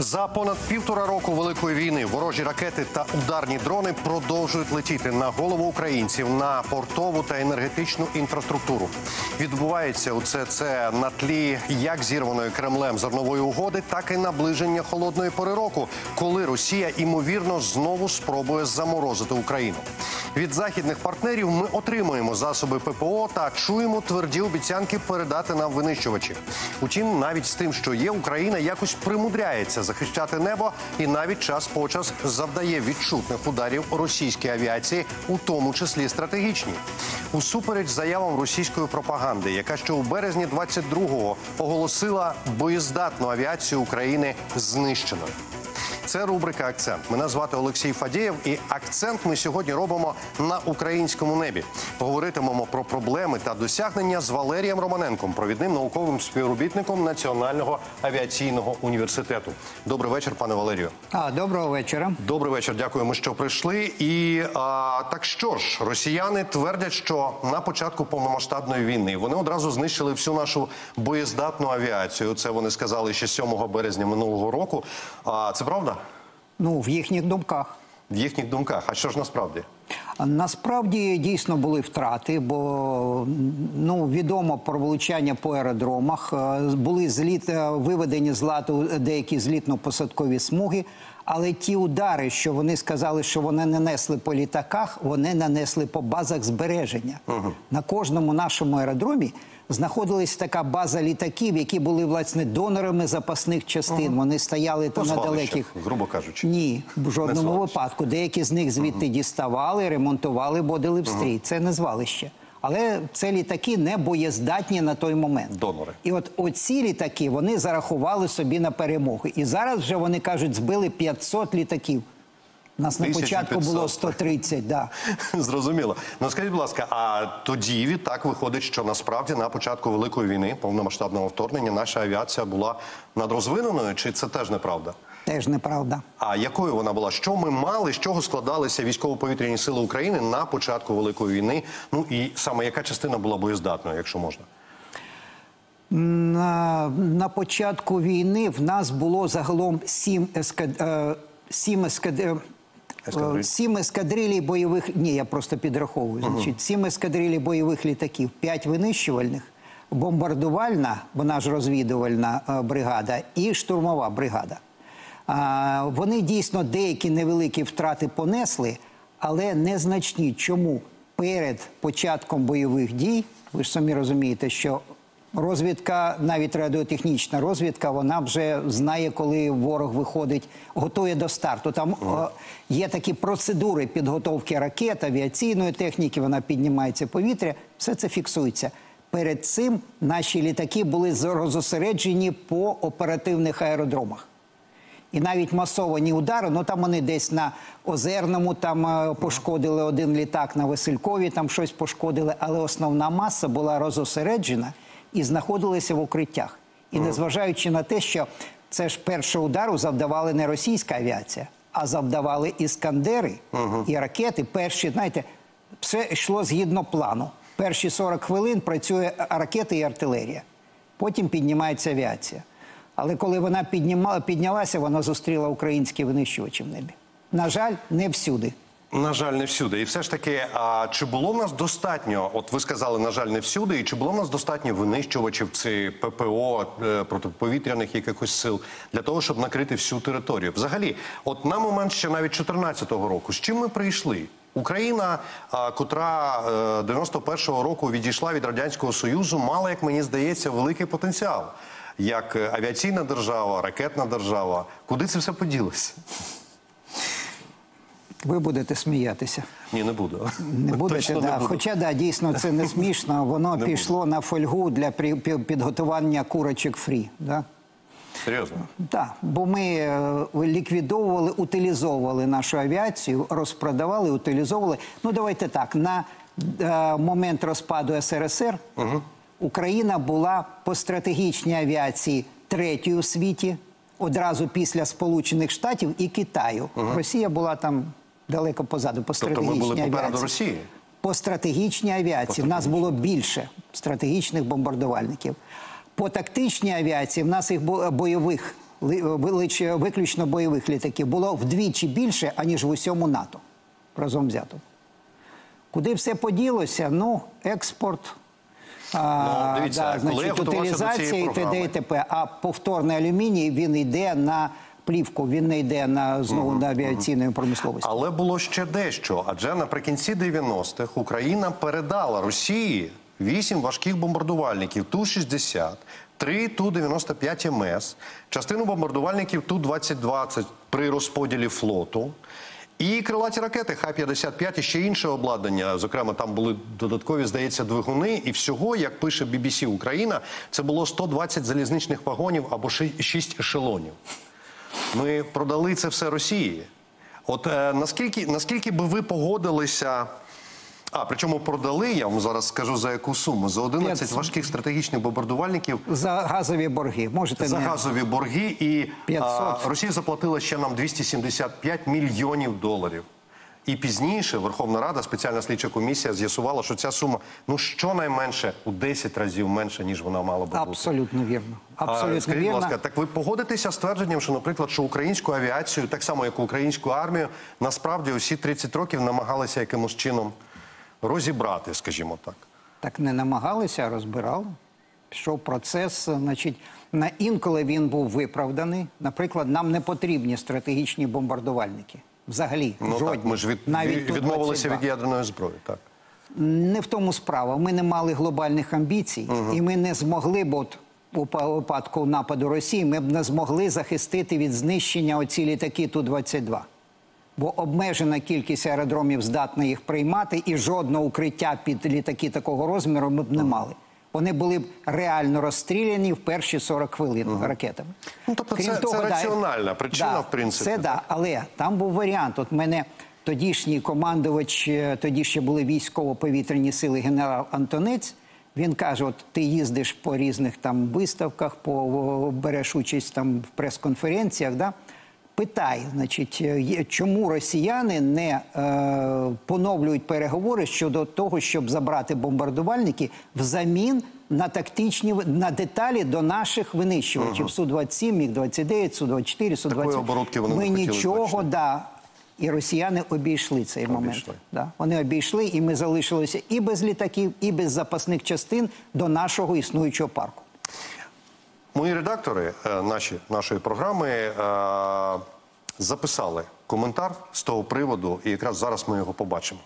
За понад півтора року великої війни ворожі ракети та ударні дрони продовжують летіти на голову українців на портову та енергетичну інфраструктуру. Відбувається усе це на тлі як зірваної Кремлем зернової угоди, так і наближення холодної пори року, коли Росія імовірно знову спробує заморозити Україну. Від західних партнерів ми отримуємо засоби ППО та чуємо тверді обіцянки передати нам винищувачі. Утім, навіть з тим, що є, Україна якось примудряється захищати небо і навіть час по час завдає відчутних ударів російській авіації, у тому числі стратегічні. Усупереч заявам російської пропаганди, яка ще у березні 22-го оголосила боєздатну авіацію України знищеною. Це рубрика Акцент. Мене звати Олексій Фадієв, і акцент ми сьогодні робимо на українському небі. Поговоритимемо про проблеми та досягнення з Валерієм Романенком, провідним науковим співробітником Національного авіаційного університету. Добрий вечір, пане Валерію. А, доброго вечора. Добрий вечір. Дякуємо, що прийшли. І а, так що ж, росіяни твердять, що на початку повномасштабної війни вони одразу знищили всю нашу боєздатну авіацію. Це вони сказали ще 7 березня минулого року. А це правда? Ну, в їхніх думках. В їхніх думках. А що ж насправді? Насправді дійсно були втрати, бо ну відомо про влучання по аеродромах. Е, Були зліт е, виведені з ладу деякі злітно-посадкові смуги. Але ті удари, що вони сказали, що вони нанесли по літаках, вони нанесли по базах збереження. На кожному нашому аеродромі знаходилась така база літаків, які були власне донорами запасних частин. Вони стояли там на далеких грубо кажучи. Ні, в жодному випадку. Деякі з них звідти діставали, ремонтували, бодили в стрій. Це не звалище. Але це літаки не боєздатні на той момент. Донори. І от оці літаки вони зарахували собі на перемоги. І зараз вже вони кажуть, збили 500 літаків. Нас на 1500. початку було 130, да. Зрозуміло. Ну скажіть, будь ласка, а тоді відтак виходить, що насправді на початку великої війни, повномасштабного вторгнення, наша авіація була надрозвиненою, чи це теж неправда? Теж неправда. А якою вона була? Що ми мали, з чого складалися військово-повітряні сили України на початку великої війни? Ну і саме яка частина була боєздатною, якщо можна? На, на початку війни в нас було загалом сім ескад... е, сім ескад... е, Ескадриль. Сім ескадрилій бойових. Ні, я просто підраховую. Значить, сім ескадрилій бойових літаків, п'ять винищувальних, бомбардувальна, вона ж розвідувальна е, бригада, і штурмова бригада. А, вони дійсно деякі невеликі втрати понесли, але незначні. Чому перед початком бойових дій, ви ж самі розумієте, що розвідка, навіть радіотехнічна розвідка, вона вже знає, коли ворог виходить, готує до старту. Там е, є такі процедури підготовки ракет, авіаційної техніки, вона піднімається в повітря, все це фіксується. Перед цим наші літаки були розосереджені по оперативних аеродромах. І навіть масовані удари, ну там вони десь на Озерному там е, пошкодили один літак, на Василькові там щось пошкодили, але основна маса була розосереджена і знаходилася в укриттях. І незважаючи на те, що це ж перший удару завдавали не російська авіація, а завдавали іскандери і ракети. Перші, знаєте, все йшло згідно плану. Перші 40 хвилин працює ракети і артилерія. Потім піднімається авіація. Але коли вона піднімала, піднялася, вона зустріла українські винищувачі в небі. На жаль, не всюди. На жаль, не всюди. І все ж таки, а чи було в нас достатньо? От ви сказали, на жаль, не всюди, і чи було в нас достатньо винищувачів чи ППО е, протиповітряних якихось сил для того, щоб накрити всю територію? Взагалі, от на момент ще навіть 2014 року, з чим ми прийшли? Україна, котра е, 91-го року відійшла від радянського союзу, мала, як мені здається, великий потенціал. Як е, авіаційна держава, ракетна держава, куди це все поділося? Ви будете сміятися. Ні, не буду. Не будете, Точно да. не буду. Хоча да, дійсно це не смішно. Воно Не пішло на фольгу для підготування курочок фрі. Да? Серйозно. Так, бо ми е, ліквідовували, утилізовували нашу авіацію, розпродавали, утилізовували. Ну, давайте так. На е, момент розпаду СРСР Україна була по стратегічній авіації третьою у світі, одразу після Сполучених Штатів і Китаю. Росія була там далеко позаду, по Тобто ми були попереду авіації. Росії. По стратегічній авіації в нас було більше стратегічних бомбардувальників. По тактичній авіації в нас їх бойових виключно бойових літаків було вдвічі більше, аніж в усьому НАТО. Разом взято. Куди все поділося? Ну, експорт. А, Ну, дивіться, я значить, утилізація і т.д. і т.п. А повторний алюміній він йде на плівку, він не йде на знову на авіаційну промисловість. Але було ще дещо. Адже наприкінці 90-х Україна передала Росії вісім важких бомбардувальників Ту-60, три Ту-95 МС, частину бомбардувальників Ту-2020 при розподілі флоту. І крилаті ракети Х-55 і ще інше обладнання. Зокрема, там були додаткові, здається, двигуни. І всього, як пише BBC Україна, це було 120 залізничних вагонів або 6 ешелонів. Ми продали це все Росії. От е, наскільки, наскільки би ви погодилися. А, причому продали, я вам зараз скажу за яку суму. За 11 П'ятсот. важких стратегічних бомбардувальників За газові борги. Можете за не... газові борги, і 500. а, Росія заплатила ще нам 275 мільйонів доларів. І пізніше Верховна Рада, спеціальна слідча комісія, з'ясувала, що ця сума ну щонайменше у 10 разів менше, ніж вона мала би бути. Абсолютно вірно. А, Скажіть, будь вірно. ласка, так ви погодитеся з твердженням, що, наприклад, що українську авіацію, так само як українську армію, насправді усі 30 років намагалися якимось чином розібрати, скажімо так. Так не намагалися, а розбирали. Пішов процес, значить, на інколи він був виправданий. Наприклад, нам не потрібні стратегічні бомбардувальники. Взагалі, Ну жодні. так, ми ж від, Навіть від- відмовилися Ту-22. від ядерної зброї. Так. Не в тому справа. Ми не мали глобальних амбіцій, і ми не змогли б от у випадку нападу Росії, ми б не змогли захистити від знищення оці літаки Ту-22. Бо обмежена кількість аеродромів здатна їх приймати, і жодного укриття під літаки такого розміру ми б не мали. Вони були б реально розстріляні в перші 40 хвилин ракетами. Ну, тобто це- це раціональна причина, в принципі, Це так. да, але там був варіант. От мене тодішній командувач, е, тоді ще були військово-повітряні сили, генерал Антонець. Він каже: от ти їздиш по різних там виставках, по береш участь там в прес-конференціях. Да? Питай, значить, е, чому росіяни не е, поновлюють переговори щодо того, щоб забрати бомбардувальники взамін на тактичні на деталі до наших винищувачів су 27 міг 29 су 24 су 20 оборудки вони Ми нічого, точно. да. І росіяни обійшли цей момент. Да. Вони обійшли, і ми залишилися і без літаків, і без запасних частин до нашого існуючого парку. Мої редактори е, наші, нашої програми е, записали коментар з того приводу, і якраз зараз ми його побачимо.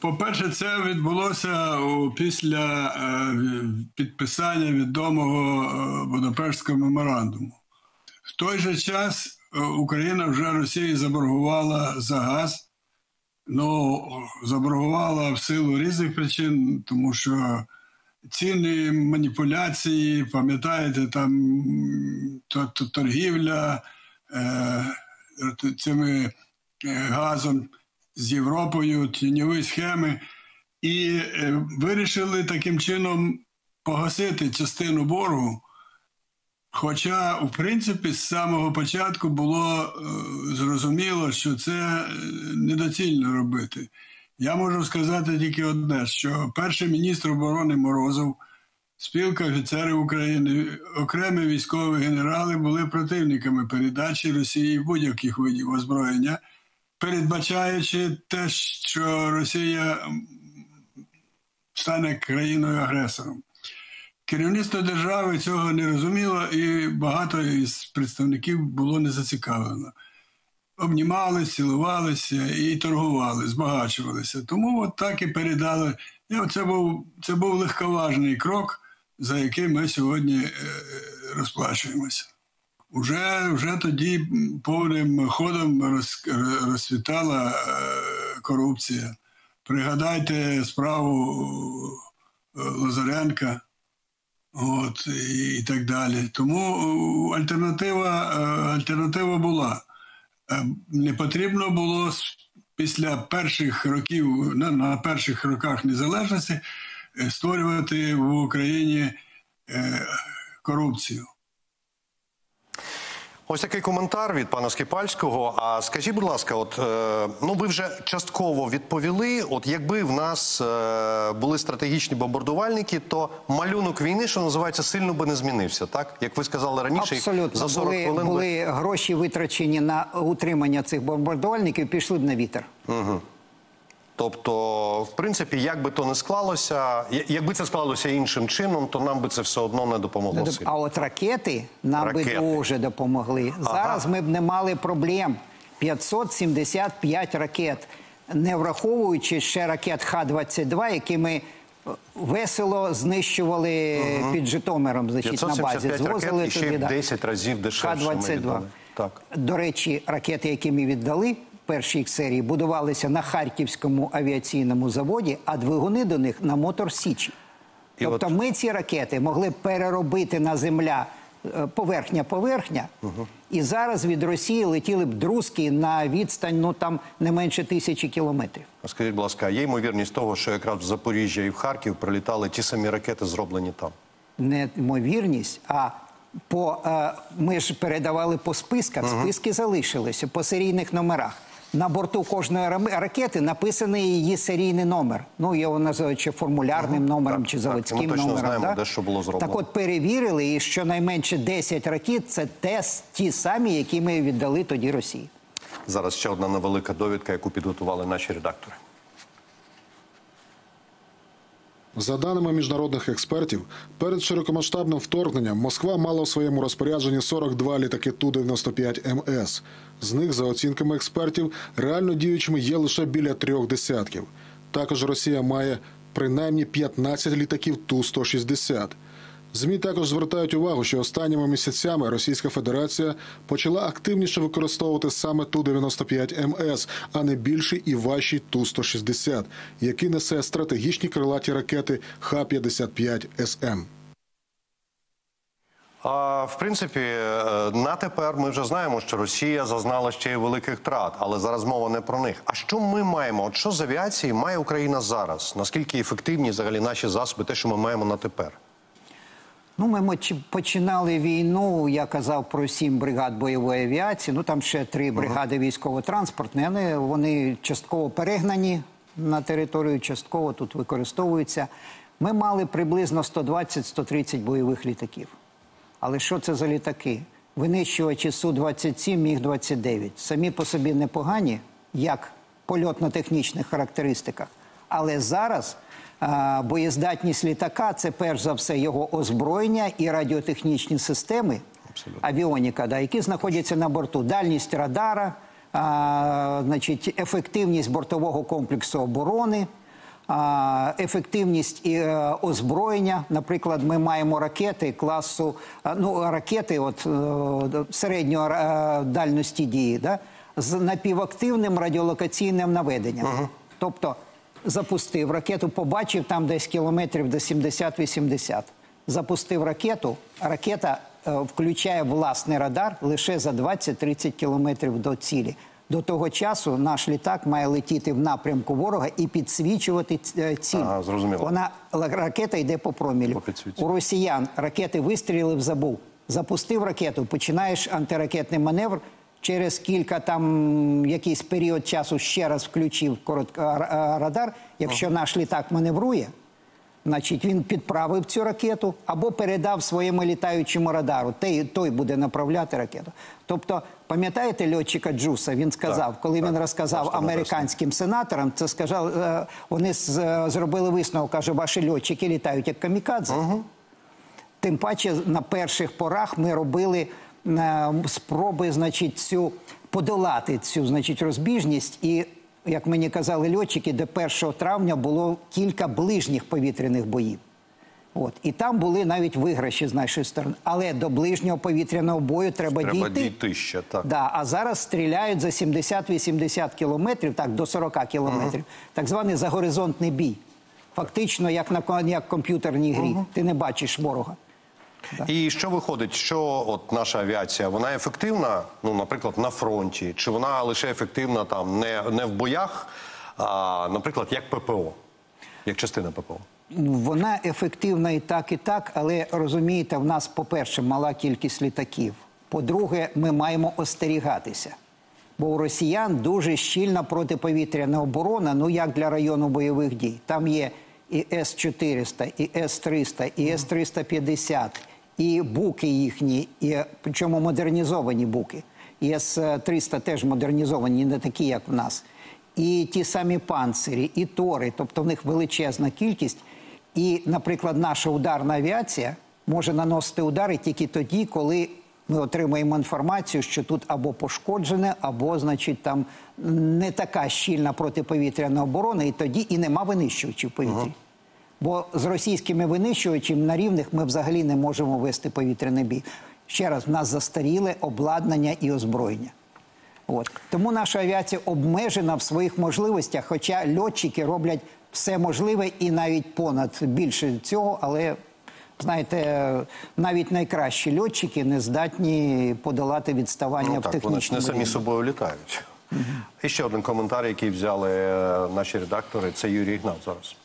По-перше, це відбулося після е, підписання відомого Будапештського меморандуму. В той же час Україна вже Росії заборгувала за газ. Ну, заборгувала в силу різних причин, тому що ціни, маніпуляції, пам'ятаєте, там торгівля е, цими е, газом з Європою, тіньові схеми, і е, вирішили таким чином погасити частину боргу. Хоча, в принципі, з самого початку було е, зрозуміло, що це недоцільно робити. Я можу сказати тільки одне: що перший міністр оборони Морозов, спілка офіцерів України, окремі військові генерали були противниками передачі Росії будь-яких видів озброєння, передбачаючи те, що Росія стане країною-агресором. Керівництво держави цього не розуміло, і багато із представників було не зацікавлено. Обнімалися, цілувалися і торгували, збагачувалися. Тому от так і передали. Це був, це був легковажний крок, за який ми сьогодні е, розплачуємося. Уже, вже тоді повним ходом роз, розцвітала е, корупція. Пригадайте справу е, Лазаренка. От і, так далі. Тому альтернатива, альтернатива була. Е, Не потрібно було після перших років, на, на перших роках незалежності е, створювати в Україні е, корупцію. Ось такий коментар від пана Скіпальського. А скажіть, будь ласка, от е, ну ви вже частково відповіли. От якби в нас е, були стратегічні бомбардувальники, то малюнок війни, що називається, сильно би не змінився. Так як ви сказали раніше, Абсолютно за 40 були, хвилин би- були гроші витрачені на утримання цих бомбардувальників, пішли б на вітер. Тобто, в принципі, як би то не склалося, якби це склалося іншим чином, то нам би це все одно не допомогло. сильно. А от ракети нам Ракети. би дуже допомогли. Зараз ми б не мали проблем. 575 ракет, не враховуючи ще ракет Х-22, які ми е, весело знищували під Житомиром, значить, на базі. Звозили ракет і ще туди. в да. 10 разів дешевше Х-22. Так. До речі, ракети, які ми віддали, перші їх серії, будувалися на Харківському авіаційному заводі, а двигуни до них на Мотор Січі. І Тобто от- ми ці ракети могли переробити на земля е, поверхня-поверхня, і зараз від Росії летіли б друзки на відстань ну там не менше тисячі кілометрів. А Скажіть, будь ласка, є ймовірність того, що якраз в Запоріжжя і в Харків прилітали ті самі ракети, зроблені там? не ймовірність, а по е, ми ж передавали по списках. Списки залишилися по серійних номерах. На борту кожної ракети написаний її серійний номер. Ну його називають чи формулярним номером, так, чи заводським так, ми точно номером. знаємо, да? де що було зроблено. Так от перевірили, і щонайменше 10 ракет це те ті самі, які ми віддали тоді Росії. Зараз ще одна невелика довідка, яку підготували наші редактори. За даними міжнародних експертів, перед широкомасштабним вторгненням Москва мала у своєму розпорядженні 42 літаки Ту-95 МС. З них, за оцінками експертів, реально діючими є лише біля трьох десятків. Також Росія має принаймні 15 літаків Ту-160. ЗМІ також звертають увагу, що останніми місяцями Російська Федерація почала активніше використовувати саме Ту-95 МС, а не більший і важчий Ту-160, який несе стратегічні крилаті ракети Х-55 СМ. В принципі, е, на тепер ми вже знаємо, що Росія зазнала ще й великих втрат, але зараз мова не про них. А що ми маємо? От що з авіації має Україна зараз? Наскільки ефективні взагалі наші засоби, те, що ми маємо на тепер? Ну, ми починали війну. Я казав про сім бригад бойової авіації. Ну там ще три бригади військово-транспортні. але вони частково перегнані на територію, частково тут використовуються. Ми мали приблизно 120-130 бойових літаків. Але що це за літаки? Винищувачі Су-27, Міг-29. Самі по собі непогані, як польотно-технічних характеристиках. Але зараз боєздатність літака це перш за все його озброєння і радіотехнічні системи, Абсолютно. авіоніка, да, які знаходяться на борту. Дальність радара, а, значить, ефективність бортового комплексу оборони. а, Ефективність і е, озброєння. Наприклад, ми маємо ракети класу, а, ну ракети, от е, середньої е, дальності дії, да, з напівактивним радіолокаційним наведенням. Тобто запустив ракету, побачив там десь кілометрів до 70-80. Запустив ракету, ракета е, включає власний радар лише за 20-30 кілометрів до цілі. До того часу наш літак має летіти в напрямку ворога і підсвічувати е, ціль. Ага, зрозуміло. Вона ракета йде по промілю. По. У росіян ракети вистрілив, забув. Запустив ракету, починаєш антиракетний маневр. Через кілька там якийсь період часу ще раз включив коротко, радар. Якщо наш літак маневрує, значить він підправив цю ракету або передав своєму літаючому радару. Той, той буде направляти ракету. Тобто, пам'ятаєте льотчика Джуса? Він сказав, коли він розказав американським сенаторам, це сказав, е, вони е, зробили висновок, каже, ваші льотчики літають як камікадзе. Тим паче на перших порах ми робили спроби, значить, цю подолати цю значить, розбіжність. І як мені казали льотчики, до 1 травня було кілька ближніх повітряних боїв. От і там були навіть виграші з нашої сторони. Але до ближнього повітряного бою треба, Треба дійти. дійти ще так. Да, а зараз стріляють за 70-80 кілометрів, так до 40 кілометрів. Так званий загоризонтний бій. Фактично, як на як комп'ютерній грі. Ти не бачиш ворога. І що виходить, що от наша авіація вона ефективна, ну наприклад, на фронті, чи вона лише ефективна там не, не в боях, а наприклад, як ППО, як частина ППО? Вона ефективна і так, і так, але розумієте, в нас, по-перше, мала кількість літаків. По-друге, ми маємо остерігатися. Бо у росіян дуже щільна протиповітряна оборона, ну як для району бойових дій. Там є і С-400, і С-300, і С-350, і буки їхні, і, причому модернізовані буки. І С-300 теж модернізовані, не такі, як в нас. І ті самі панцирі, і тори, тобто в них величезна кількість. І, наприклад, наша ударна авіація може наносити удари тільки тоді, коли ми отримуємо інформацію, що тут або пошкоджене, або, значить, там не така щільна протиповітряна оборона, і тоді і нема винищувачів в повітрі. Бо з російськими винищувачами на рівних ми взагалі не можемо вести повітряний бій. Ще раз, в нас застаріле обладнання і озброєння. От. Тому наша авіація обмежена в своїх можливостях, хоча льотчики роблять все можливе і навіть понад більше цього, але знаєте, навіть найкращі льотчики не здатні подолати відставання Ну, в так, вони ж технічному не самі собою літають. І ще один коментар, який взяли е, наші редактори, це Юрій Ігнат зараз.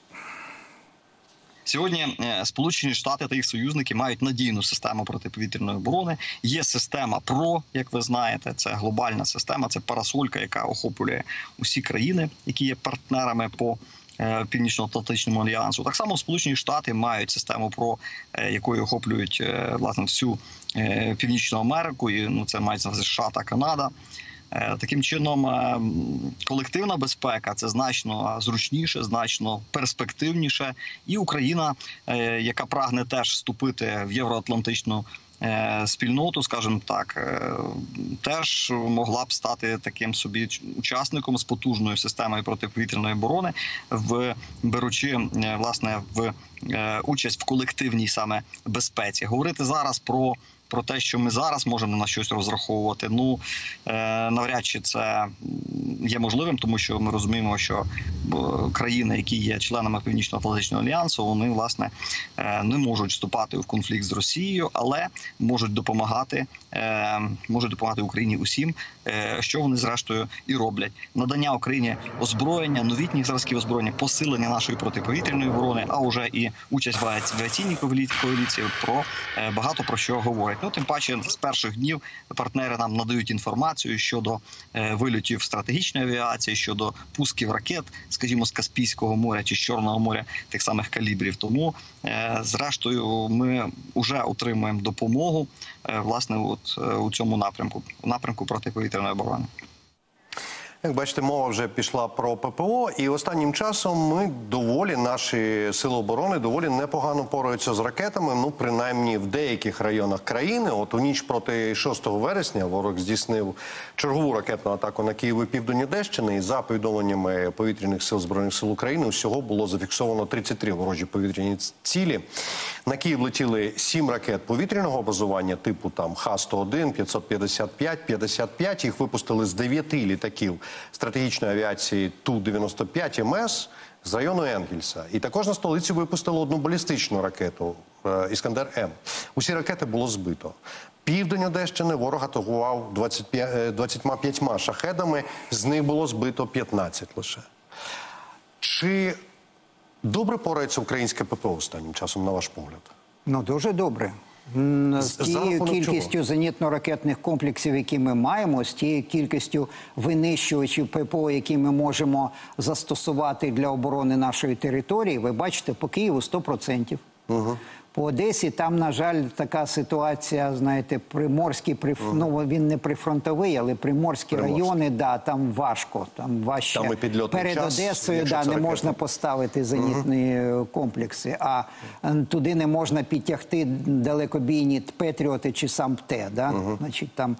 Сьогодні е, Сполучені Штати та їх союзники мають надійну систему протиповітряної оборони. Є система ПРО, як ви знаєте, це глобальна система, це парасолька, яка охоплює усі країни, які є партнерами по е, Північно-Атлантичному альянсу. Так само Сполучені Штати мають систему ПРО, е, якою охоплюють власне всю Північну Америку, і ну це мається США та Канада. Е, Таким чином, е, колективна безпека це значно зручніше, значно перспективніше. І Україна, е, яка прагне теж вступити в євроатлантичну спільноту, скажімо так, теж могла б стати таким собі учасником з потужною системою протиповітряної оборони, в беручи власне в участь в колективній саме безпеці. Говорити зараз про про те, що ми зараз можемо на щось розраховувати, ну е, навряд чи це є можливим, тому що ми розуміємо, що е, країни, які є членами Північно-Атлантичного альянсу, вони власне е, не можуть вступати в конфлікт з Росією, але можуть допомагати, можуть допомагати Україні усім, що вони зрештою і роблять. Надання Україні озброєння, новітніх зразків озброєння, посилення нашої протиповітряної оборони, а вже і участь в авіаційній коаліції про е, багато про що говорять. Ну тим паче з перших днів партнери нам надають інформацію щодо е, вильотів стратегічної авіації, щодо пусків ракет, скажімо, з Каспійського моря чи з Чорного моря тих самих калібрів. Тому е, зрештою ми вже отримуємо допомогу е, власне от е, у цьому напрямку, у напрямку протиповітряної оборони. Як бачите, мова вже пішла про ППО, і останнім часом ми доволі наші сили оборони доволі непогано пораються з ракетами. Ну, принаймні в деяких районах країни. От у ніч проти 6 вересня ворог здійснив чергову ракетну атаку на Київ і південь Одещини. І за повідомленнями повітряних сил збройних сил України, усього було зафіксовано 33 ворожі повітряні цілі. На Київ летіли 7 ракет повітряного базування типу там Х-101, 555, 55. Їх випустили з 9 літаків стратегічної авіації Ту-95 МС з району Енгельса. І також на столиці випустили одну балістичну ракету е, Іскандер М. Усі ракети було збито. Південь Одещини ворог атакував 25, е, 25 шахедами, з них було збито 15 лише. Чи добре порається українське ППО останнім часом, на ваш погляд? Ну дуже добре. З тією кількістю зенітно-ракетних комплексів, які ми маємо, з тією кількістю винищувачів ППО, які ми можемо застосувати для оборони нашої території, ви бачите, по Києву 100%. Угу. По Одесі там, на жаль, така ситуація, знаєте, приморський приф... ну, він не прифронтовий, але приморські Приморський. райони, да, там важко, там важче. Там і перед час, Одесою, да, не можна поставити зенітні е, комплекси, а е, туди не можна підтягти далекобійні Петріоти чи сам ПТ. Да? Значить, там,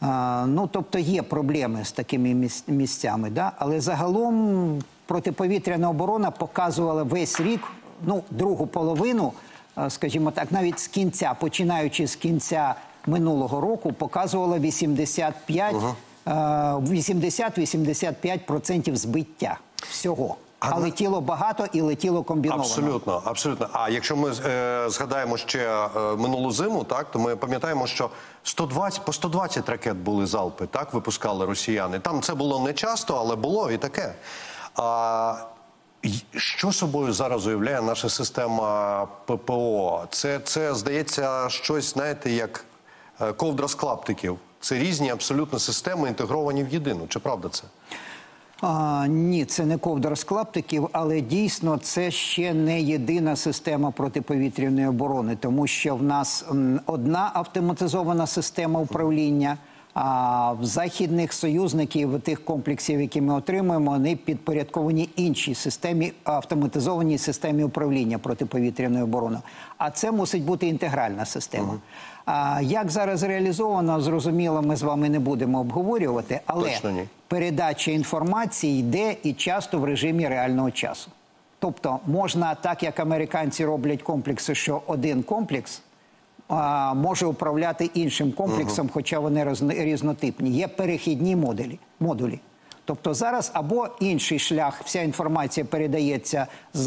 а, ну, тобто є проблеми з такими місцями. Да? Але загалом протиповітряна оборона показувала весь рік, ну, другу половину, скажімо так, навіть з кінця, починаючи з кінця минулого року, показувала 85 е, 80-85% збиття всього. А летіло багато і летіло комбіновано. Абсолютно, абсолютно. А якщо ми е, згадаємо ще е, минулу зиму, так то ми пам'ятаємо, що 120, по 120 ракет були залпи, так випускали росіяни. Там це було не часто, але було і таке. А що собою зараз уявляє наша система ППО? Це, це здається щось, знаєте, як. е, ковдра з клаптиків. Це різні абсолютно системи, інтегровані в єдину. Чи правда це? А, ні, це не ковдра з клаптиків, але дійсно це ще не єдина система протиповітряної оборони, тому що в нас одна автоматизована система управління. А в західних союзників тих комплексів, які ми отримуємо, вони підпорядковані іншій системі автоматизованій системі управління протиповітряною обороною. А це мусить бути інтегральна система. А як зараз реалізовано, зрозуміло, ми з вами не будемо обговорювати, але Точно ні. передача інформації йде і часто в режимі реального часу. Тобто можна, так як американці роблять комплекси, що один комплекс а, може управляти іншим комплексом, хоча вони розни- різнотипні. Є перехідні модулі. модулі. Тобто зараз або інший шлях, вся інформація передається з,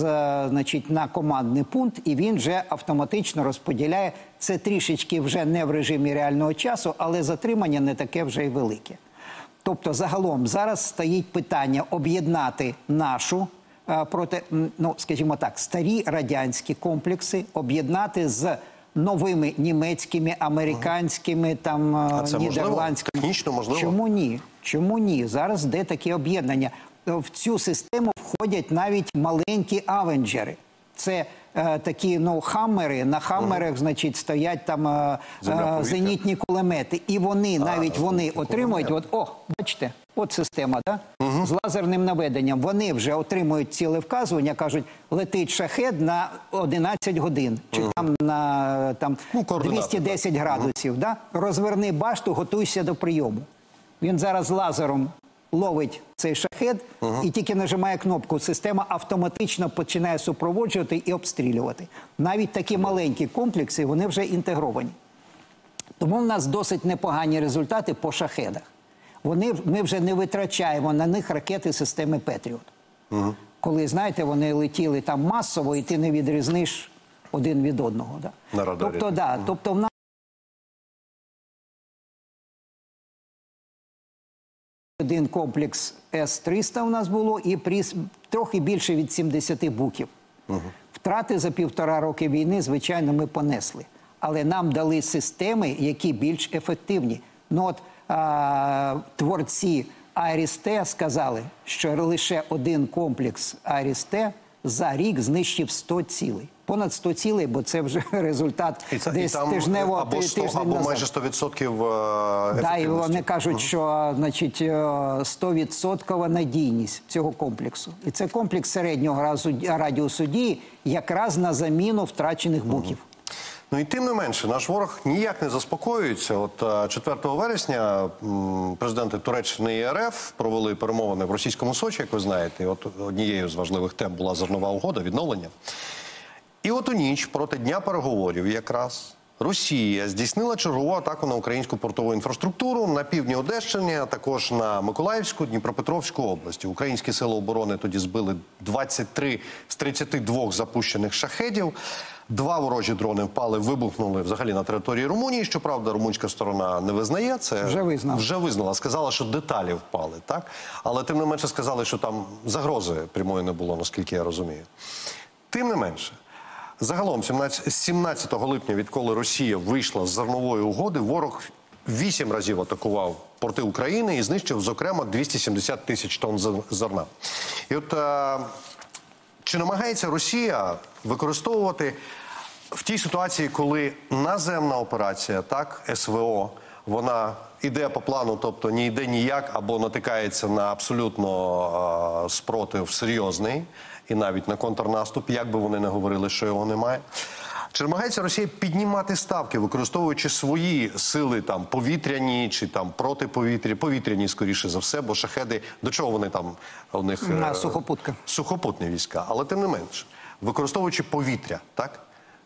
значить, на командний пункт, і він вже автоматично розподіляє. Це трішечки вже не в режимі реального часу, але затримання не таке вже й велике. Тобто, загалом зараз стоїть питання об'єднати нашу е, проти, ну скажімо так, старі радянські комплекси, об'єднати з новими німецькими, американськими, там е, А це нідерландськими. Технічно можливо? Чому ні? Чому ні? Зараз де такі об'єднання? Е, В цю систему входять навіть маленькі авенджери. Це е, такі ну хаммери. На хаммерах, значить, стоять там е, е, зенітні кулемети, і вони навіть вони отримують. От о, бачите, от система, да? з лазерним наведенням. Вони вже отримують ціле вказування, кажуть, летить шахет на 11 годин, чи там на там Ну, координати, 210 градусів. Да? Розверни башту, готуйся до прийому. Він зараз лазером ловить цей шахет і тільки нажимає кнопку. Система автоматично починає супроводжувати і обстрілювати. Навіть такі маленькі комплекси вони вже інтегровані. Тому в нас досить непогані результати по шахедах. Вони, ми вже не витрачаємо на них ракети системи Петріот. Коли, знаєте, вони летіли там масово, і ти не відрізниш один від одного. Да? На радарі. Тобто, да, тобто в нас один комплекс С-300 у нас було і пріс, трохи більше від 70 буків. Втрати за півтора роки війни, звичайно, ми понесли. Але нам дали системи, які більш ефективні. Ну от а, творці Арісте сказали, що лише один комплекс Арісте за рік знищив 100 цілей. Понад 100 цілей, бо це вже результат І десь і там тижнево або, 100, тиждень або назад. майже 100% е, Да, і вони кажуть, що значить е, 100% надійність цього комплексу. І це комплекс середнього разу- радіусу дії якраз на заміну втрачених буків. Ну і тим не менше, наш ворог ніяк не заспокоюється. От е, 4 вересня президенти Туреччини і РФ провели перемовини в російському Сочі, як ви знаєте. І От однією з важливих тем була зернова угода, відновлення. І от у ніч проти дня переговорів якраз Росія здійснила чергову атаку на українську портову інфраструктуру на півдні Одещини, а також на Миколаївську, Дніпропетровську області. Українські сили оборони тоді збили 23 з 32 запущених шахедів. Два ворожі дрони впали, вибухнули взагалі на території Румунії. Щоправда, румунська сторона не визнає це. Вже визнала. Вже визнала. Сказала, що деталі впали, так? Але тим не менше сказали, що там загрози прямої не було, наскільки я розумію. Тим не менше, загалом, 17, 17 липня, відколи Росія вийшла з зернової угоди, ворог вісім разів атакував порти України і знищив, зокрема, 270 тисяч тонн зерна. І от е, чи намагається Росія використовувати в тій ситуації, коли наземна операція, так, СВО, вона іде по плану, тобто не йде ніяк або натикається на абсолютно е, спротив серйозний і навіть на контрнаступ, як би вони не говорили, що його немає. Чи намагається Росія піднімати ставки, використовуючи свої сили там повітряні чи там протиповітряні, повітряні, скоріше за все, бо шахеди до чого вони там у них На е, сухопутка. сухопутні війська, але тим не менш, використовуючи повітря, так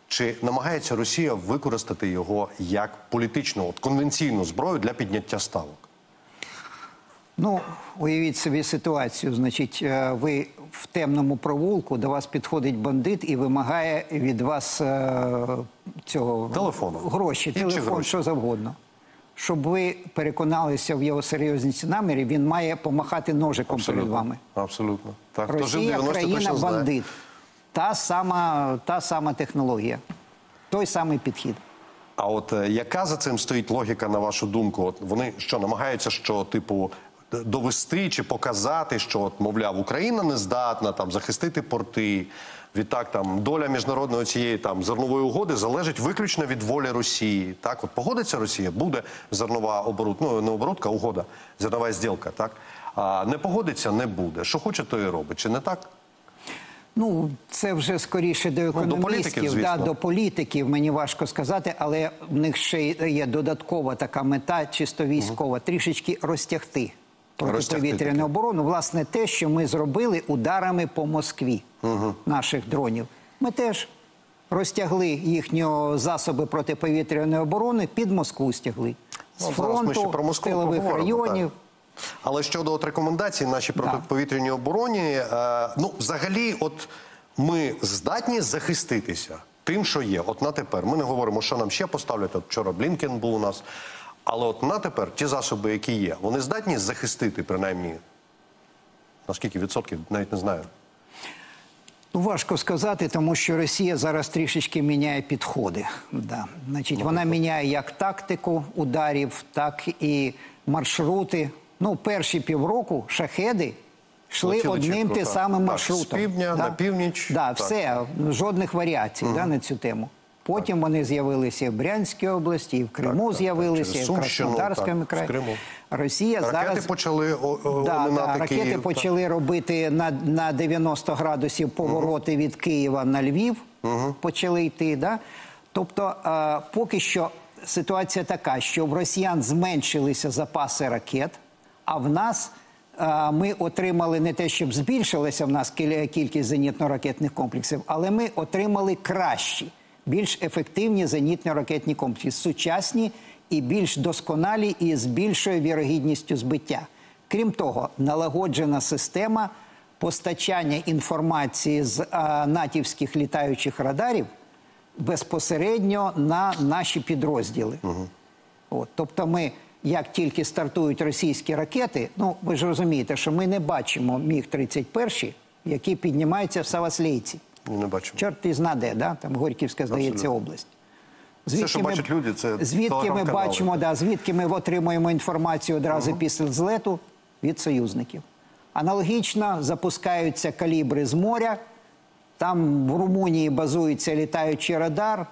чи намагається Росія використати його як політичну, от конвенційну зброю для підняття ставок? Ну, уявіть собі ситуацію. Значить, е, ви в темному провулку, до вас підходить бандит і вимагає від вас е, цього Телефону. гроші, Інші телефон, гроші. що завгодно. Щоб ви переконалися в його серйозності намірів, він має помахати ножиком перед вами. Абсолютно. Так, Росія 90 країна бандит. Та сама, та сама технологія, той самий підхід. А от е, яка за цим стоїть логіка, на вашу думку? От вони що намагаються, що типу довести чи показати, що от, мовляв, Україна не здатна там захистити порти. Відтак там доля міжнародної цієї там зернової угоди залежить виключно від волі Росії. Так, от погодиться Росія, буде зернова оборот, ну не оборудка, а угода, зернова зділка. Так а не погодиться, не буде. Що хоче, то і робить. Чи не так? Ну, це вже скоріше до економістів, політиків, да, до політиків. Мені важко сказати, але в них ще є додаткова така мета, чисто військова, трішечки розтягти протиповітряну оборону. Власне, те, що ми зробили ударами по Москві наших дронів. Ми теж розтягли їхні засоби протиповітряної оборони під Москву стягли. З Ну, ми ще фронту, про Москву тилових районів. Але щодо от рекомендацій, нашій протиповітряній обороні, е, ну взагалі, от ми здатні захиститися тим, що є. От на тепер ми не говоримо, що нам ще поставлять. От вчора Блінкен був у нас. Але от на тепер ті засоби, які є, вони здатні захистити принаймні на скільки відсотків, навіть не знаю. Ну, Важко сказати, тому що Росія зараз трішечки міняє підходи. Да. Значить, вона міняє як тактику ударів, так і маршрути. Ну, перші півроку шахеди йшли Летіли одним чітко, те так. самим Так, маршрутом. з півдня на північ, Да, так. все, жодних варіацій да, на цю тему. Потім вони з'явилися в Брянській області, і в Криму так, так, з'явилися, і в Краснодарському краї. Росія Ракети зараз почали о, Да, да, ракети Київ. почали робити на, на 90 градусів повороти від Києва на Львів. Почали йти. Да? Тобто, е, поки що ситуація така, що в росіян зменшилися запаси ракет, а в нас ми отримали не те, щоб збільшилася в нас кількість зенітно-ракетних комплексів, але ми отримали кращі, більш ефективні зенітно-ракетні комплекси, сучасні і більш досконалі і з більшою вірогідністю збиття. Крім того, налагоджена система постачання інформації з а, натівських літаючих радарів безпосередньо на наші підрозділи. От, тобто, ми, як тільки стартують російські ракети, ну ви ж розумієте, що ми не бачимо міг 31 які піднімаються в Саваслійці. Не бачимо. Чорт і зна де, да? там Горьківська, здається, Абсолютно. область. що бачать люди, це звідки ми бачимо, да, звідки ми отримуємо інформацію одразу після злету від союзників. Аналогічно запускаються калібри з моря. Там в Румунії базується літаючий радар.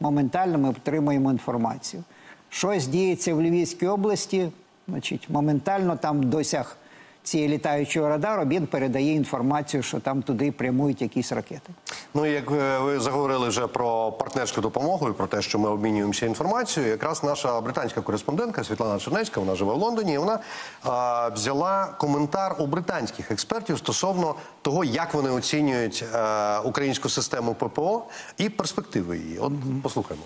Моментально ми отримуємо інформацію. Щось діється в Львівській області, значить, моментально там досяг цієї літаючого радару, він передає інформацію, що там туди прямують якісь ракети. Ну, як е, ви заговорили вже про партнерську допомогу і про те, що ми обмінюємося інформацією, якраз наша британська кореспондентка Світлана Чернецька, вона живе в Лондоні, і вона а, взяла коментар у британських експертів стосовно того, як вони оцінюють е, українську систему ППО і перспективи її. От послухаємо.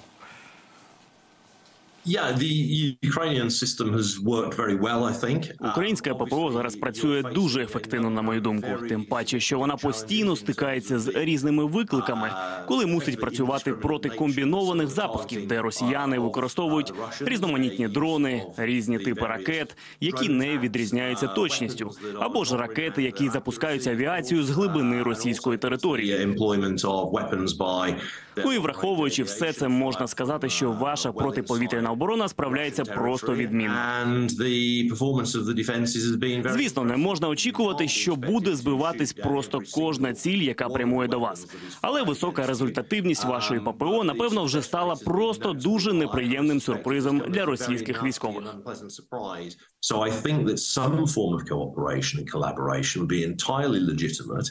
Українська ППО зараз працює дуже ефективно, на мою думку. Тим паче, що вона постійно стикається з різними викликами, коли мусить працювати проти комбінованих запусків, де росіяни використовують різноманітні дрони, різні типи ракет, які не відрізняються точністю, або ж ракети, які запускаються авіацією з глибини російської території. Ну і враховуючи все це, можна сказати, що ваша протиповітряна оборона справляється просто відмінно. Звісно, не можна очікувати, що буде збиватись просто кожна ціль, яка прямує до вас. Але висока результативність вашої ППО, напевно, вже стала просто дуже неприємним сюрпризом для російських військових. So I think that some form of cooperation and collaboration would be entirely legitimate.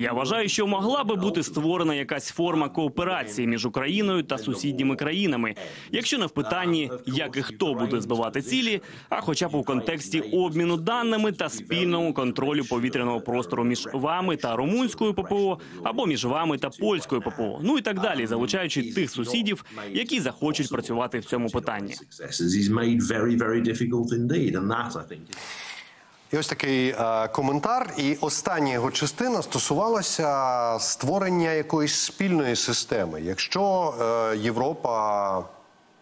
Я вважаю, що могла би бути створена якась форма кооперації між Україною та сусідніми країнами, якщо не в питанні, як і хто буде збивати цілі, а хоча б у контексті обміну даними та спільного контролю повітряного простору між вами та румунською ППО або між вами та польською ППО, ну і так далі, залучаючи тих сусідів, які захочуть працювати в цьому питанні. І ось такий е, коментар. І остання його частина стосувалася створення якоїсь спільної системи. Якщо е, Європа.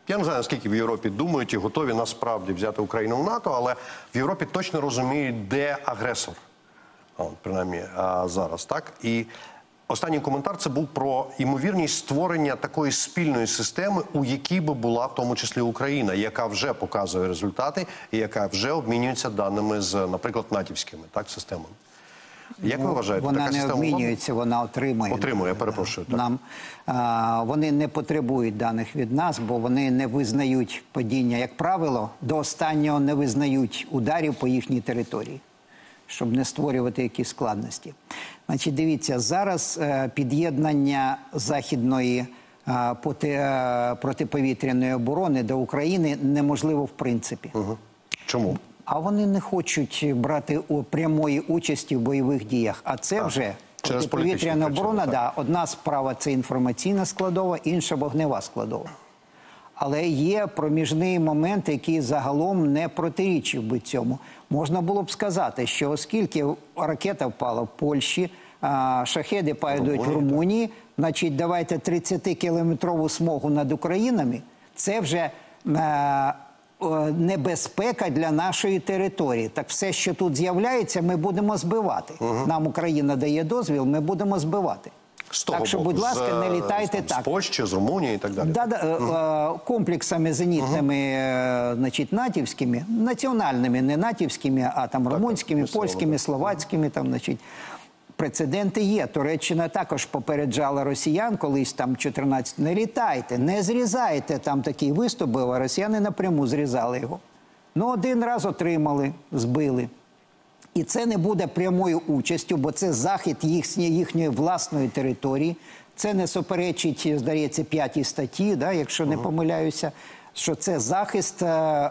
Я не знаю, наскільки в Європі думають і готові насправді взяти Україну в НАТО, але в Європі точно розуміють, де агресор. Принаймні а, зараз, так? І Останній коментар це був про ймовірність створення такої спільної системи, у якій би була в тому числі Україна, яка вже показує результати і яка вже обмінюється даними з, наприклад, натівськими так системами. Як ви вважаєте, Вона така не система обмінюється, вона отримує. Отримує, перепрошую, так. Нам а, вони не потребують даних від нас, бо вони не визнають падіння, як правило, до останнього не визнають ударів по їхній території, щоб не створювати якісь складності. Значить, дивіться, зараз е, під'єднання західної е, поти- е, протиповітряної оборони до України неможливо в принципі. Угу. Чому? А вони не хочуть брати у прямої участі в бойових діях. А це вже через повітряна оборона. причини, Да, одна справа це інформаційна складова, інша вогнева складова. Але є проміжний момент, який загалом не протирічив би цьому. Можна було б сказати, що оскільки ракета впала в Польщі, шахеди падають в Румунії, значить, давайте 30-кілометрову смугу над Українами. Це вже е, е, небезпека для нашої території. Так все, що тут з'являється, ми будемо збивати. Нам Україна дає дозвіл, ми будемо збивати. З того так що, боку, будь ласка, з, не літайте з, так. З Польщі, з Румунії і так далі. Да, да, е, е, комплексами зенітними, е, значить, натівськими, національними, не натівськими, а там румунськими, місцево, польськими, да. словацькими, там, значить. Прецеденти є. Туреччина також попереджала росіян колись там 14, не літайте, не зрізайте. Там такий виступ був, а росіяни напряму зрізали його. Ну, один раз отримали, збили. І це не буде прямою участю, бо це захід їхньої, їхньої власної території. Це не суперечить, здається, п'ятій статті, да, якщо не помиляюся, що це захист, е, е,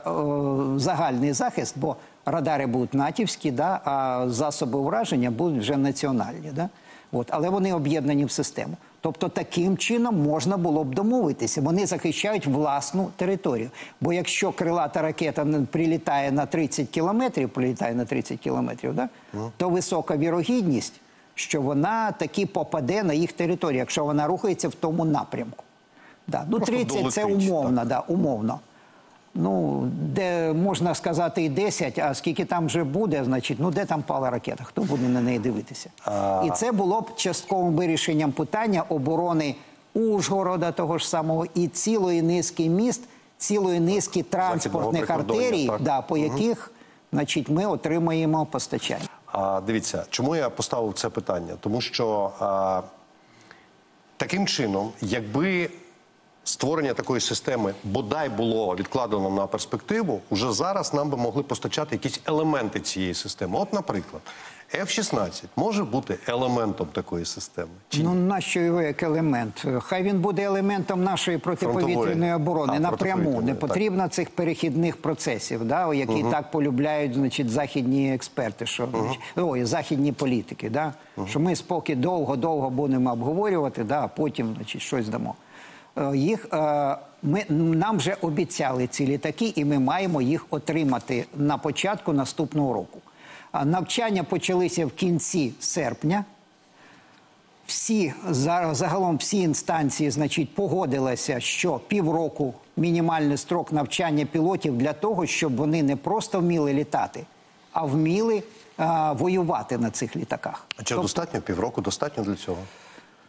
загальний захист, бо радари будуть натівські, да, а засоби ураження будуть вже національні. Да? От, але вони об'єднані в систему. Тобто таким чином можна було б домовитися. Вони захищають власну територію. Бо якщо крилата ракета прилітає на 30 кілометрів, прилітає на 30 кілометрів, да? то висока вірогідність, що вона таки попаде на їх територію, якщо вона рухається в тому напрямку. Да. Ну, Просто 30 це умовно, умовно, да, умовно. Ну, де можна сказати і 10, а скільки там вже буде, значить, ну де там пала ракета, хто буде на неї дивитися? І це було б частковим вирішенням питання оборони Ужгорода, того ж самого, і цілої низки міст, цілої низки транспортних прикордоння, артерій, так. да, по яких значить, ми отримаємо постачання. А, дивіться, чому я поставив це питання? Тому що а, таким чином, якби створення такої системи бодай було відкладено на перспективу, уже зараз нам би могли постачати якісь елементи цієї системи. От, наприклад, F-16 може бути елементом такої системи. Чи Ну нащо його як елемент? Хай він буде елементом нашої протиповітряної оборони А, напряму. Не так. потрібно цих перехідних процесів, да, які так полюбляють, значить, західні експерти, що значить, ой, західні політики, да, що ми споки довго-довго будемо обговорювати, да, а потім значить, щось дамо. Е, Їх е, ми нам вже обіцяли ці літаки, і ми маємо їх отримати на початку наступного року. Навчання почалися в кінці серпня всі за- загалом всі інстанції, значить, погодилися, що півроку мінімальний строк навчання пілотів для того, щоб вони не просто вміли літати, а вміли а, воювати на цих літаках. А чи достатньо півроку? Достатньо для цього?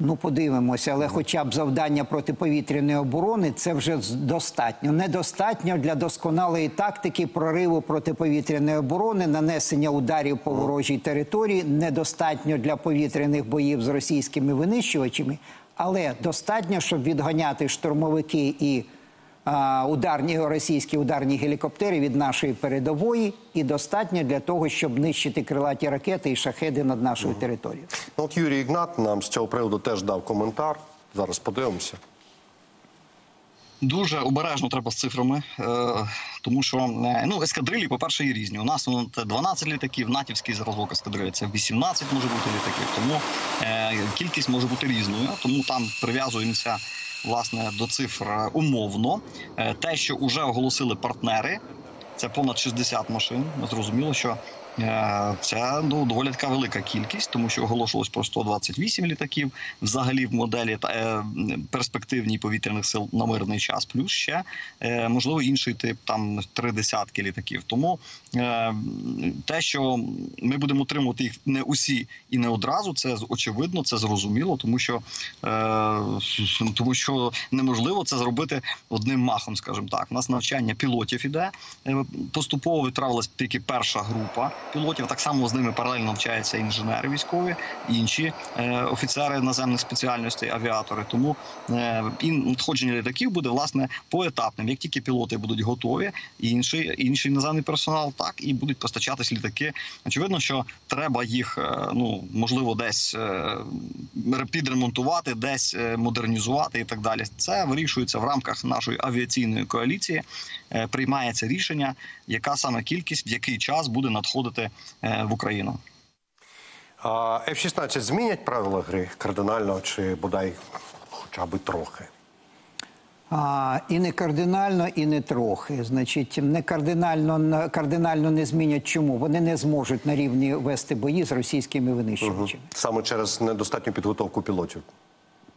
Ну, подивимося, але хоча б завдання протиповітряної оборони це вже достатньо. Недостатньо для досконалої тактики прориву протиповітряної оборони, нанесення ударів по ворожій території, недостатньо для повітряних боїв з російськими винищувачами, але достатньо, щоб відганяти штурмовики і ударні російські ударні гелікоптери від нашої передової, і достатньо для того, щоб нищити крилаті ракети і шахеди над нашою територією. Ну, от Юрій Ігнат нам з цього приводу теж дав коментар. Зараз подивимося. Дуже обережно треба з цифрами, е, тому що е, ну ескадрилі, по-перше, є різні. У нас ну, це 12 літаків, натівський зразок ескадрилі це 18 може бути літаків. Тому е, кількість може бути різною. Тому там прив'язуємося власне до цифр е, умовно. Е, те, що вже оголосили партнери, це понад 60 машин. Зрозуміло, що Це ну, доволі така велика кількість, тому що оголошувалось про 128 літаків взагалі в моделі е, перспективній повітряних сил на мирний час, плюс ще е, можливо інший тип там три десятки літаків. Тому е, те, що ми будемо отримувати їх не усі і не одразу, це очевидно, це зрозуміло, тому що е, тому що неможливо це зробити одним махом, скажімо так. У нас навчання пілотів іде е, поступово відправилась тільки перша група пілотів. Так само з ними паралельно навчаються інженери військові, інші е, офіцери наземних спеціальностей, авіатори. Тому е, і надходження літаків буде власне поетапним. Як тільки пілоти будуть готові, інший інший наземний персонал так і будуть постачатись літаки. Очевидно, що треба їх е, ну можливо десь підремонтувати, десь модернізувати і так далі. Це вирішується в рамках нашої авіаційної коаліції. Е, Приймається рішення, яка саме кількість, в який час буде надходити е, в Україну. А F-16 змінять правила гри кардинально чи бодай хоча б трохи? А, і не кардинально, і не трохи. Значить, не кардинально, кардинально не змінять чому. Вони не зможуть на рівні вести бої з російськими винищувачами. Саме через недостатню підготовку пілотів.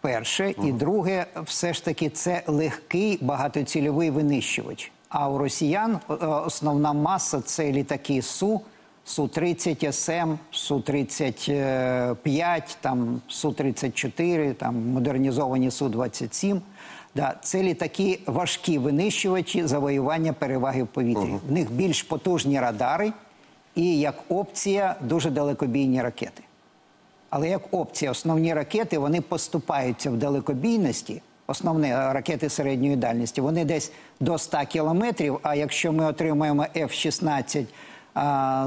Перше, і друге, все ж таки, це легкий багатоцільовий винищувач. А у росіян е, основна маса це літаки Су, Су-30 СМ, Су-35, там Су-34, там модернізовані Су-27. Да, це літаки важкі винищувачі завоювання переваги в повітрі. В них більш потужні радари і як опція дуже далекобійні ракети. Але як опція, основні ракети вони поступаються в далекобійності, основні ракети середньої дальності, вони десь до 100 кілометрів. А якщо ми отримаємо F-16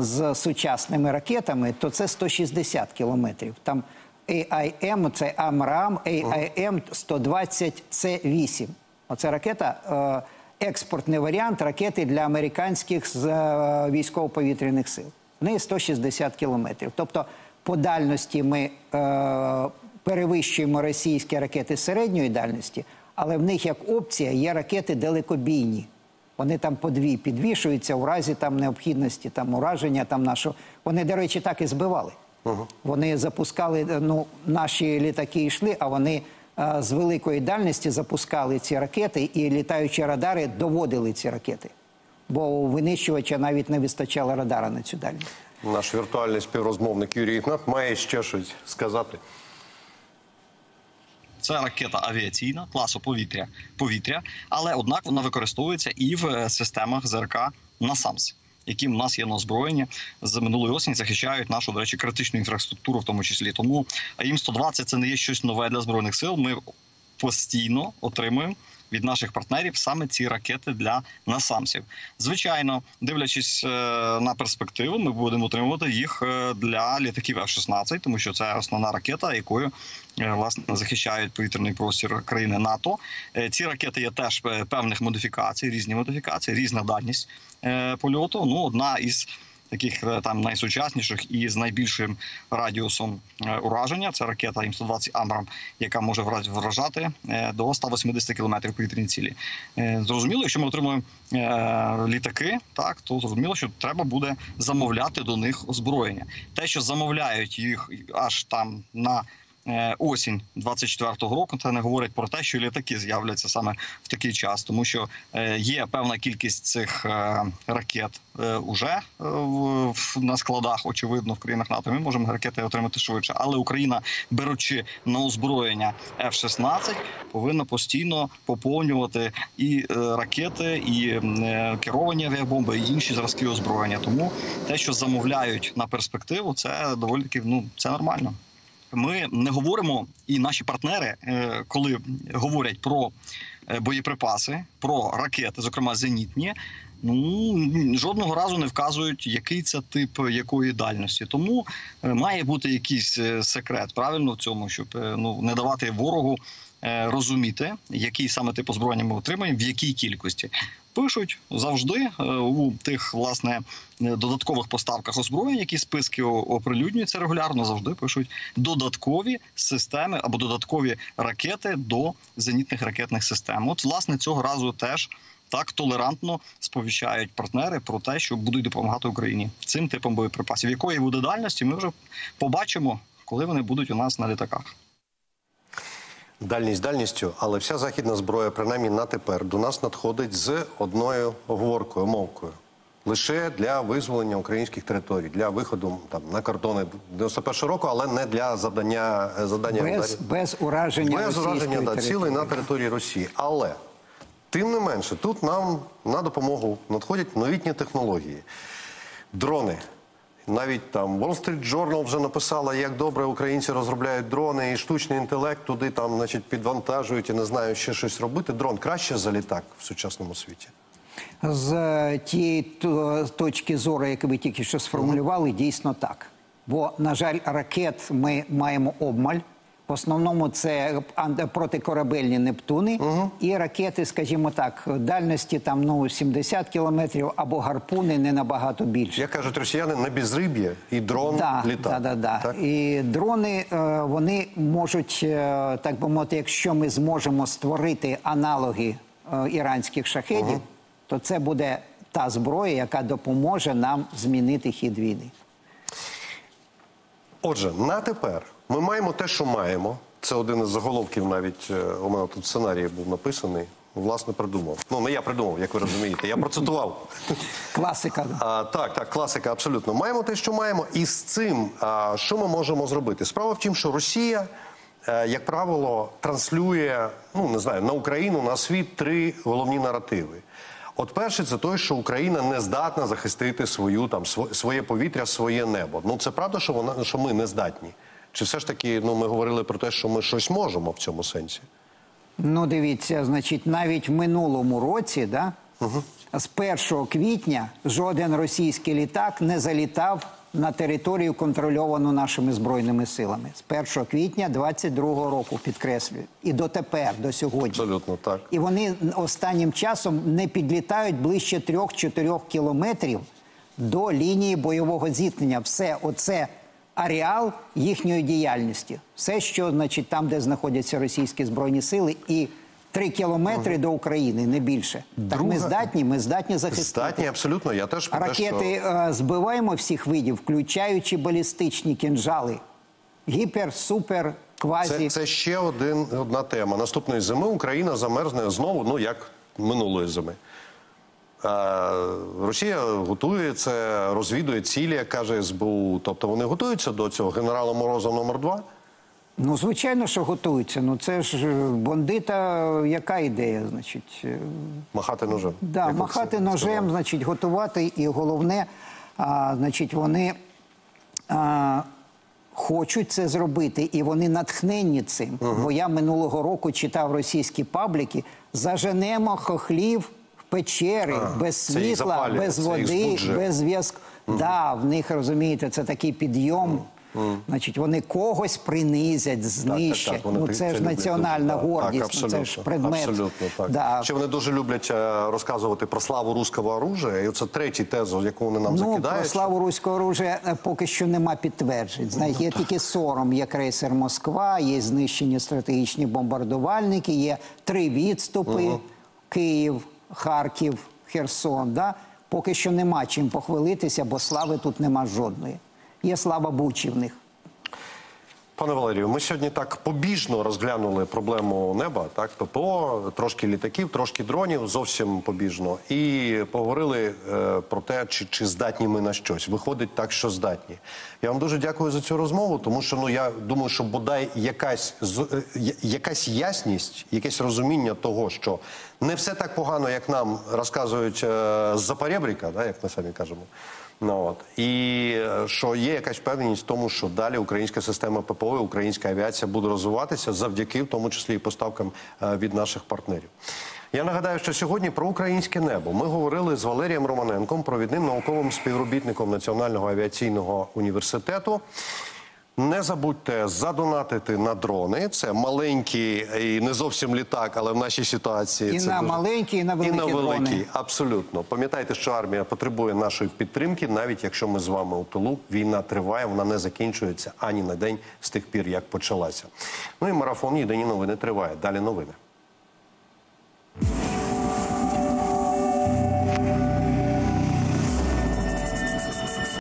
з сучасними ракетами, то це 160 кілометрів. Там AIM, це AMRAAM, AIM 120 C8. Оце ракета, е, експортний варіант ракети для американських е, військово-повітряних сил. В неї 160 кілометрів. Тобто по дальності ми е, перевищуємо російські ракети середньої дальності, але в них як опція є ракети далекобійні. Вони там по дві підвішуються у разі там необхідності там ураження там нашого. Вони, до речі, так і збивали. Вони запускали, ну, наші літаки йшли, а вони е, з великої дальності запускали ці ракети, і літаючі радари доводили ці ракети. Бо у винищувача навіть не вистачало радара на цю дальність. Наш віртуальний співрозмовник Юрій Ігнат має ще щось сказати. Це ракета авіаційна класу повітря, повітря, але однак вона використовується і в е, системах ЗРК НАСАМС, які в нас є на озброєнні з минулої осені захищають нашу, до речі, критичну інфраструктуру, в тому числі. Тому їм 120 це не є щось нове для збройних сил. Ми постійно отримуємо від наших партнерів саме ці ракети для насамсів. Звичайно, дивлячись е, на перспективу, ми будемо отримувати їх е, для літаків F-16, тому що це основна ракета, якою е, власне захищають повітряний простір країни НАТО. Ці ракети є теж певних модифікацій, різні модифікації, різна дальність польоту. Ну, одна із таких е, там найсучасніших і з найбільшим радіусом е, ураження. Це ракета М120 Амрам, яка може вражати е, до 180 км повітряні цілі. Зрозуміло, якщо ми отримуємо літаки, так то зрозуміло, що треба буде замовляти до них озброєння. Те, що замовляють їх аж там на осінь 24-го року, це не говорить про те, що літаки з'являться саме в такий час, тому що е, є певна кількість цих е, ракет е, уже е, на складах, очевидно, в країнах НАТО. Ми можемо ракети отримати швидше, але Україна, беручи на озброєння F-16, повинна постійно поповнювати і е, ракети, і е, керовані авіабомби, і інші зразки озброєння. Тому те, що замовляють на перспективу, це доволі таки ну це нормально. Ми не говоримо, і наші партнери, е, коли говорять про е, боєприпаси, про ракети, зокрема зенітні, ну жодного разу не вказують, який це тип якої дальності. Тому е, має бути якийсь секрет правильно в цьому, щоб ну не давати ворогу розуміти, який саме тип озброєння ми отримаємо, в якій кількості. Пишуть завжди е, у тих власне е, додаткових поставках озброєння, які списки оприлюднюються регулярно, завжди пишуть додаткові системи або додаткові ракети до зенітних ракетних систем. От власне цього разу теж так толерантно сповіщають партнери про те, що будуть допомагати Україні цим типом боєприпасів. Якої буде дальності, ми вже побачимо, коли вони будуть у нас на літаках. Дальність дальністю, але вся західна зброя, принаймні на тепер, до нас надходить з одною оговоркою, мовкою. Лише для визволення українських територій, для виходу там на кордони 91 року, але не для завдання завдання Без, ударів. без ураження без ураження да, цілей на території Росії. Але тим не менше, тут нам на допомогу надходять новітні технології, дрони. Навіть там Wall Street Journal вже написала, як добре українці розробляють дрони і штучний інтелект туди там, значить, підвантажують і не знаю ще щось робити. Дрон краще за літак в сучасному світі. З е, тієї точки зору, яку ви тільки що сформулювали, дійсно так. Бо, на жаль, ракет ми маємо обмаль. В основному це протикорабельні Нептуни і ракети, скажімо так, дальності там ну 70 кілометрів або гарпуни не набагато більше. Як кажуть росіяни, на безриб'я і дрон Да, літак. да, да, да. Так? І дрони е, вони можуть, е, так би мовити, якщо ми зможемо створити аналоги е, іранських шахедів, то це буде та зброя, яка допоможе нам змінити хід війни. Отже, на тепер ми маємо те, що маємо. Це один із заголовків, навіть е, у мене тут сценарій був написаний. Власне, придумав. Ну, не я придумав, як ви розумієте. Я процитував. Класика. А, так, так, класика, абсолютно. Маємо те, що маємо, і з цим а, що ми можемо зробити? Справа в тім, що Росія, е, як правило, транслює, ну не знаю, на Україну, на світ три головні наративи. От перший це той, що Україна не здатна захистити свою там сво- своє повітря, своє небо. Ну це правда, що вона що ми не здатні. Чи все ж таки ну ми говорили про те, що ми щось можемо в цьому сенсі? Ну, дивіться, значить, навіть в минулому році, да, з 1 квітня жоден російський літак не залітав на територію, контрольовану нашими збройними силами. З 1 квітня 22-го року, підкреслюю. І дотепер, до сьогодні. Абсолютно так. І вони останнім часом не підлітають ближче 3-4 кілометрів до лінії бойового зіткнення. Все оце ареал їхньої діяльності. Все, що значить там, де знаходяться російські збройні сили, і 3 кілометри до України, не більше. Так ми здатні, ми здатні захистити. Здатні, абсолютно. Я теж те, що- Ракети е, збиваємо всіх видів, включаючи балістичні кінжали. Гіпер, супер, квазі. Це, це ще один, одна тема. Наступної зими Україна замерзне знову, ну як минулої зими. Е, Росія готується, розвідує цілі, як каже СБУ. Тобто вони готуються до цього генерала Мороза номер 2 Ну, звичайно, що готуються. Ну це ж е, бандита, яка ідея, значить. е, махати ножем. Да, як махати ножем, сказали. значить, готувати, і головне, а, значить, вони а, хочуть це зробити, і вони натхненні цим. Бо я минулого року читав російські пабліки, заженемо хохлів печери, А, без світла, запалює, без води, без зв'язку. Да, в них розумієте, це такий підйом. Значить, вони когось принизять, знищать. вони ну ти- це ж національна так. гордість, Так, ну, це ж предмет. Абсолютно, так. Да. Ще вони дуже люблять е, розказувати про славу руського оружия. І це третій тезу, яку вони нам Ну, закидають. про славу руського оружия е, поки що нема підтверджень. Знаєте, є тільки сором. Є крейсер Москва, є знищені стратегічні бомбардувальники, є три відступи: Київ, Харків, Херсон. Да? Поки що нема чим похвалитися, бо слави тут нема жодної. Є слава Бучі в них. Пане Валерію, ми сьогодні так побіжно розглянули проблему неба, так ППО, трошки літаків, трошки дронів, зовсім побіжно, і поговорили е, про те, чи, чи здатні ми на щось. Виходить так, що здатні. Я вам дуже дякую за цю розмову, тому що ну я думаю, що бодай якась е, якась ясність, якесь розуміння того, що не все так погано, як нам розказують е, з запоребріка, як ми самі кажемо. Ну, от. І е, що є якась певність в тому, що далі українська система ППО, українська авіація буде розвиватися завдяки, в тому числі і поставкам е, від наших партнерів. Я нагадаю, що сьогодні про українське небо ми говорили з Валерієм Романенком, провідним науковим співробітником Національного авіаційного університету. Не забудьте задонатити на дрони. Це маленький і не зовсім літак, але в нашій ситуації І це на дуже... маленькі, і на і на великі. дрони. Абсолютно. Пам'ятайте, що армія потребує нашої підтримки, навіть якщо ми з вами у тилу. Війна триває, вона не закінчується ані на день з тих пір, як почалася. Ну і марафон Єдині новини триває. Далі новини.